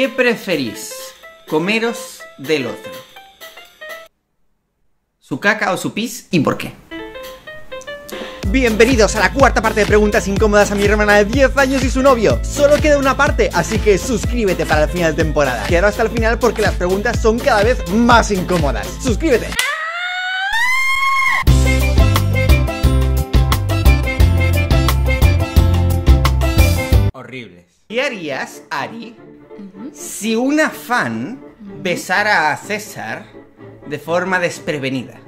¿Qué preferís? Comeros del otro. ¿Su caca o su pis y por qué? Bienvenidos a la cuarta parte de preguntas incómodas a mi hermana de 10 años y su novio. Solo queda una parte, así que suscríbete para el final de temporada. Quédate hasta el final porque las preguntas son cada vez más incómodas. ¡Suscríbete! Horribles. ¿Qué harías, Ari, si una fan besara a César de forma desprevenida?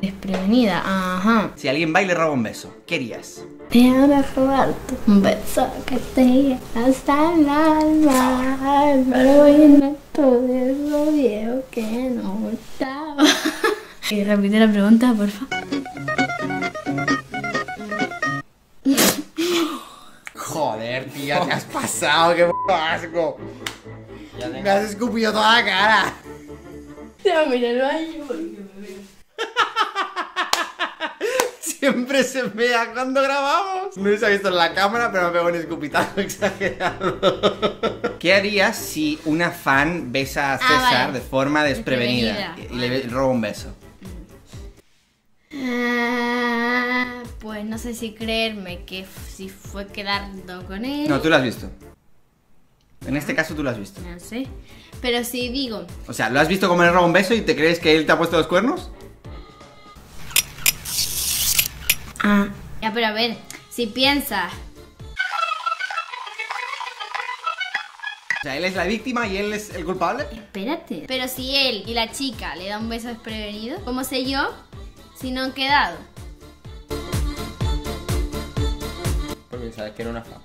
Desprevenida, ajá. Si alguien va y le roba un beso, ¿qué harías? Déjame robarte un beso que te hasta el alma. Pero llena todo eso viejo que no gustaba. Y repite la pregunta, por favor. Joder, tía, te has pasado, qué asco. Me has escupido toda la cara. Ya, mira el baño porque me veo. Siempre se vea cuando grabamos. No se ha visto en la cámara, pero me pego un escupitazo exagerado. ¿Qué harías si una fan besa a César Ah, vale. de forma desprevenida, Desprevenida, y le roba un beso? Pues no sé si creerme que si fue quedando con él. No, tú lo has visto. En este caso tú lo has visto. No sé. Pero si digo, O sea, ¿lo has visto como le roba un beso y te crees que él te ha puesto los cuernos? Ah. Ya, pero a ver, si piensas. O sea, él es la víctima y él es el culpable. Espérate. Pero si él y la chica le dan un beso desprevenido, ¿cómo sé yo si no han quedado? Sabes que era una fan.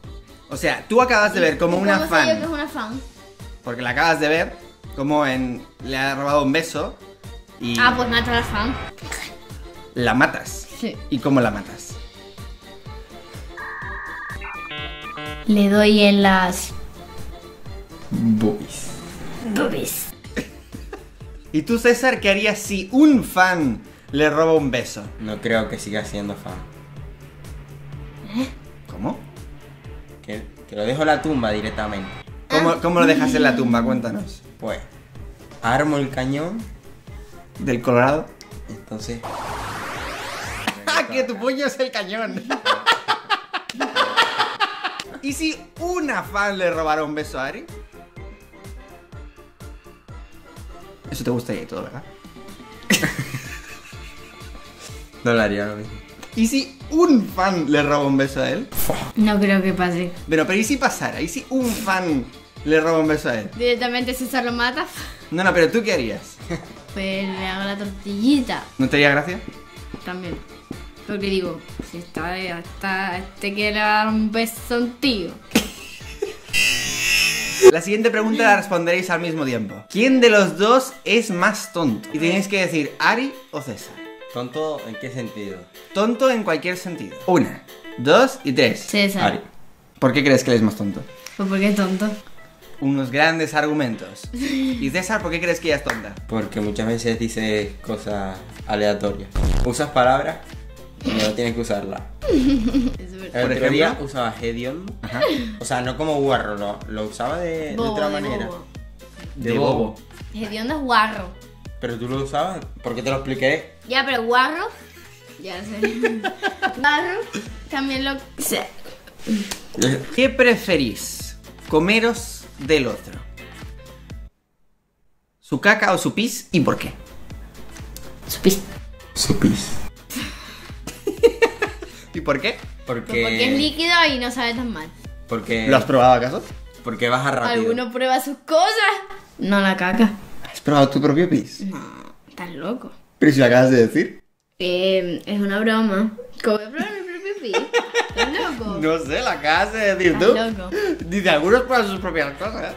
O sea, tú acabas de ver como una ¿Cómo sé yo que es fan, una fan? porque la acabas de ver, como en le ha robado un beso y Ah, pues mato a la fan. la matas. Sí. ¿Y cómo la matas? Le doy en las Boobies. boobies. ¿Y tú, César, qué harías si un fan le roba un beso? No creo que siga siendo fan. Que, que lo dejo en la tumba directamente. ¿Cómo, cómo lo dejas en la tumba? Cuéntanos. Pues, armo el cañón. ¿Del Colorado? Entonces, ¡Ah, que tu puño es el cañón! ¿Y si una fan le robara un beso a Ari? Eso te gustaría y todo, ¿verdad? no lo haría lo mismo. ¿Y si un fan le roba un beso a él? No creo que pase. Pero, pero ¿y si pasara? ¿Y si un fan le roba un beso a él? Directamente César lo mata. No, no, pero ¿tú qué harías? Pues le hago la tortillita ¿No te haría gracia? también. Porque digo, si está, está este quiere dar un beso a un tío. La siguiente pregunta la responderéis al mismo tiempo. ¿Quién de los dos es más tonto? Y tenéis que decir Ari o César. ¿Tonto en qué sentido? Tonto en cualquier sentido. Una, dos y tres. César. Ari. ¿Por qué crees que él es más tonto? Pues porque es tonto. Unos grandes argumentos. ¿Y César, por qué crees que ella es tonta? Porque muchas veces dices cosas aleatorias. Usas palabras y no tienes que usarlas. Es verdad. El Por otro ejemplo. día usaba hediondo. Ajá. O sea, no como guarro, no. Lo usaba de, de Bobo, otra de manera. bobo. De, bobo. Hediondo es guarro. Pero tú lo usabas, porque te lo expliqué. Ya, pero guarro. Ya sé. guarro también lo sé. ¿Qué preferís? Comeros del otro. ¿Su caca o su pis y por qué? Supiste. Supis. ¿Y por qué? Porque, Pues porque es líquido y no sabe tan mal. porque, ¿Lo has probado acaso? porque baja rápido. ¿Alguno prueba sus cosas? No la caca. ¿Has probado tu propio pis? No, estás loco. Pero si lo acabas de decir. Eh, es una broma. ¿Cómo voy a probar mi propio pis? ¿Estás loco? No sé, lo acabas de decir Estás tú. loco. Dice, algunos prueban sus propias cosas.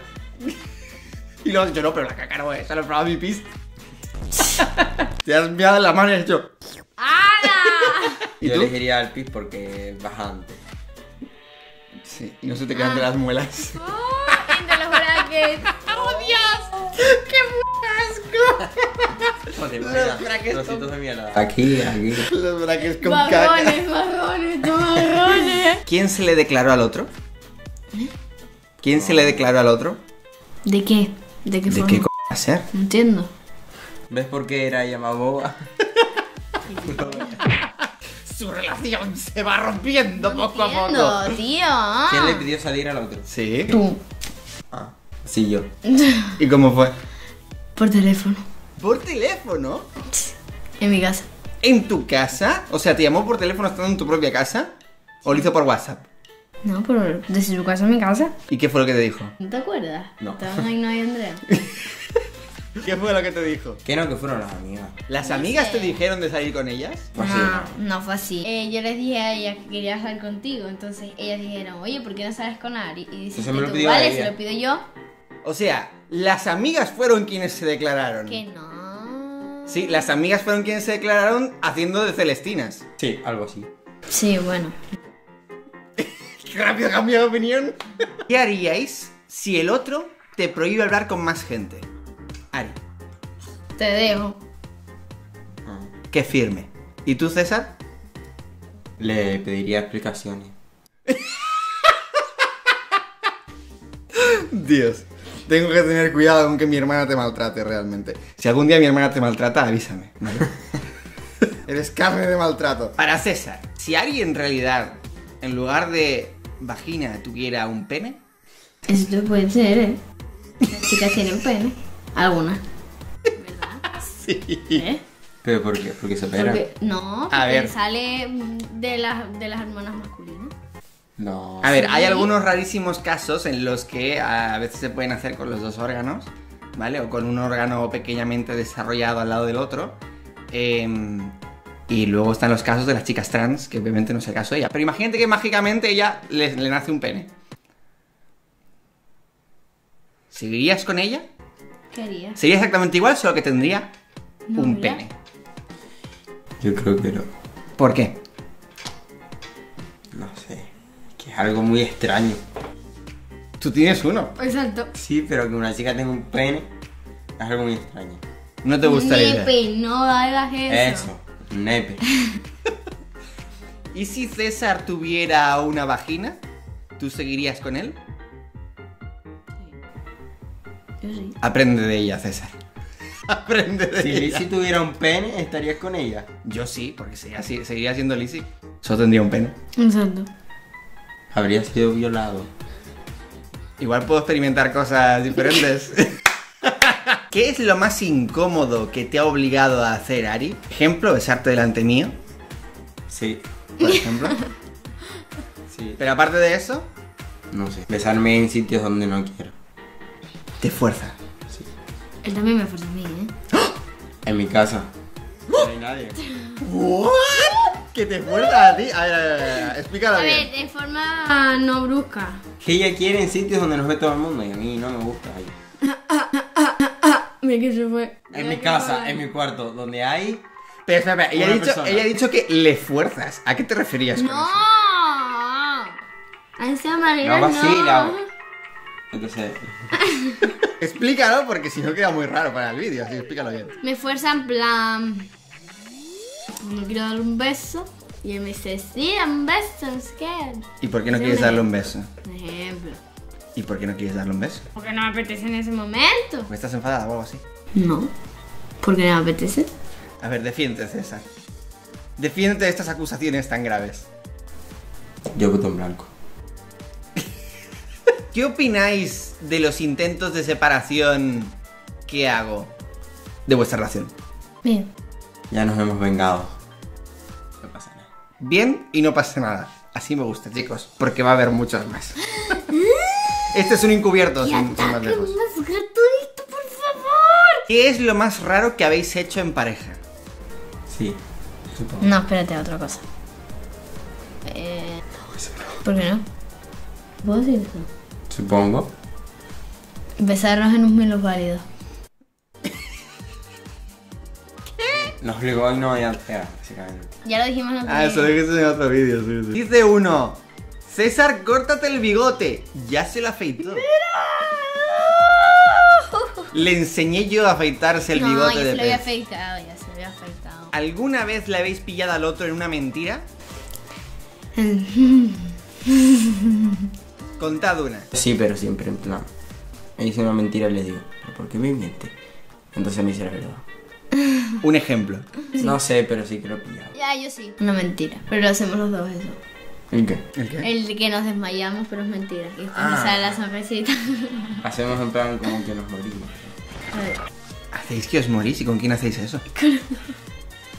Y luego has dicho, no, pero la caca no es, solo he probado mi pis. Te has enviado en la mano y has dicho. ¡Hala! ¿Y Yo tú? elegiría el pis porque baja antes. Sí, y no se te quedan de las muelas. ¡Oh! Entre los brackets. Los trocitos de mierda. Aquí, aquí. Los brackets con caca. Marrones, marrones, marrones. ¿Quién se le declaró al otro? ¿Quién se le declaró al otro? ¿De qué? ¿De qué ¿De forma? qué co hacer? No entiendo. ¿Ves por qué era más boba? Su relación se va rompiendo poco a poco. tío. ¿Quién le pidió salir al otro? Sí. Tú. Ah, sí, yo. ¿Y cómo fue? Por teléfono. Por teléfono. En mi casa. ¿En tu casa? O sea, ¿te llamó por teléfono estando en tu propia casa? ¿O lo hizo por WhatsApp? No, pero desde su casa a mi casa. ¿Y qué fue lo que te dijo? ¿No te acuerdas? No. Estaban ahí, no y Andrea. ¿Qué fue lo que te dijo? Que no, que fueron las amigas. ¿Las No amigas sé. te dijeron de salir con ellas? Pues sí, No, no fue así. Eh, yo les dije a ellas que quería salir contigo. Entonces ellas dijeron, oye, ¿por qué no sales con Ari? Y dices, tú, vale, se lo pido yo. O sea, las amigas fueron quienes se declararon. Que no. Sí, las amigas fueron quienes se declararon haciendo de Celestinas. Sí, algo así. Sí, bueno. ¡Qué rápido cambio de opinión! ¿Qué haríais si el otro te prohíbe hablar con más gente? Ari, Te dejo. Ah. qué firme. ¿Y tú, César? Le pediría explicaciones. Dios. Tengo que tener cuidado con que mi hermana te maltrate realmente. Si algún día mi hermana te maltrata, avísame. ¿vale? Eres carne de maltrato. Para César, si Ari en realidad, en lugar de vagina, tuviera un pene, Esto puede ser, ¿eh? Las chicas tienen pene. Algunas. ¿Verdad? sí. ¿Eh? ¿Pero por qué? Porque se. Porque, no, A porque ver. sale de las, de las hormonas masculinas. No. A ver, hay algunos rarísimos casos en los que a veces se pueden hacer con los dos órganos, ¿vale? O con un órgano pequeñamente desarrollado al lado del otro. Em, y luego están los casos de las chicas trans, que obviamente no es el caso de ella. Pero imagínate que mágicamente ella le, le nace un pene. ¿Seguirías con ella? ¿Qué harías? Sería exactamente igual, solo que tendría un pene. Yo creo que no. ¿Por qué? Que es algo muy extraño. Tú tienes uno. Exacto. Sí, pero que una chica tenga un pene es algo muy extraño. No te gustaría. Nepe, no hagas eso. Eso, nepe. ¿Y si César tuviera una vagina? ¿Tú seguirías con él? Yo sí. Aprende de ella, César. Aprende de Si ella. Lizzie tuviera un pene, estarías con ella. Yo sí, porque seguiría, seguiría siendo Lizzie. Solo tendría un pene. Exacto. Habría sido violado. Igual puedo experimentar cosas diferentes. ¿Qué es lo más incómodo que te ha obligado a hacer, Ari? Ejemplo, besarte delante mío, Sí, por ejemplo. sí. Pero aparte de eso, No sé. Besarme en sitios donde no quiero. te fuerza. Sí. Él también me fuerza a mí, ¿eh? En mi casa. No hay nadie. ¿What? ¿Que te fuerza a ti? A ver, a ver, a ver, explícalo A bien. ver, de forma no brusca. Que ella quiere en sitios donde nos ve todo el mundo y a mí no me gusta ahí. Mira que se fue. En mi casa, en mi cuarto, donde hay. Pero espera, espera, ella, ha Una dicho, persona. ella ha dicho que le fuerzas. ¿A qué te referías con ¡No! eso? A esa manera No no. vacila. Entonces, Explícalo porque si no queda muy raro para el vídeo, así que explícalo bien. Me fuerza en plan. No quiero darle un beso. Y él me dice, sí, un beso, es que. ¿Y por qué no quieres me- darle un beso? Por ejemplo. ¿Y por qué no quieres darle un beso? Porque no me apetece en ese momento. ¿Porque estás enfadada o algo así? No. Porque no me apetece. A ver, defiéndete, César. Defiéndete de estas acusaciones tan graves. yo voto en blanco. ¿Qué opináis de los intentos de separación que hago de vuestra relación? Bien. Ya nos hemos vengado. No pasa nada. Bien y no pasa nada. Así me gusta, chicos, porque va a haber muchos más. este es un encubierto, sin, sin más ataque lejos. más gratuito, por favor. ¿Qué es lo más raro que habéis hecho en pareja? Sí, supongo. No, espérate, otra cosa. Eh, ¿Por qué no? ¿Puedo decir eso? Supongo. Besarnos en un minusválido. Nos obligó y no hay altera, básicamente. Ya lo dijimos en otro Ah, eso lo dijiste en otro vídeo, sí, sí. Dice uno. César, córtate el bigote. Ya se lo afeitó. Le enseñé yo a afeitarse el no, bigote ya de se lo había pez. afeitado, ya se lo había afeitado. ¿Alguna vez le habéis pillado al otro en una mentira? Contad una. Sí, pero siempre en plan. me dice una mentira y le digo, ¿pero por qué me miente? Entonces me dice la verdad. Un ejemplo. No sé, pero sí que lo he pillado. Ya, yo sí. Una mentira. Pero lo hacemos los dos eso. ¿Y qué? ¿El qué? El que nos desmayamos, pero es mentira. Y después Ah. me sale la sonrisita. Hacemos en plan como que nos morimos. A ver. ¿Hacéis que os morís? ¿Y con quién hacéis eso?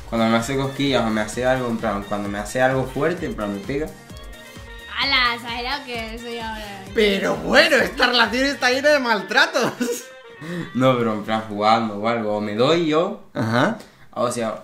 Cuando me hace cosquillas o me hace algo, en plan, cuando me hace algo fuerte, en plan me pega. ¡Hala! Exagerado que soy ahora. Pero bueno, esta relación está llena de maltratos. No, pero en plan jugando o algo. O me doy yo, Ajá. o sea,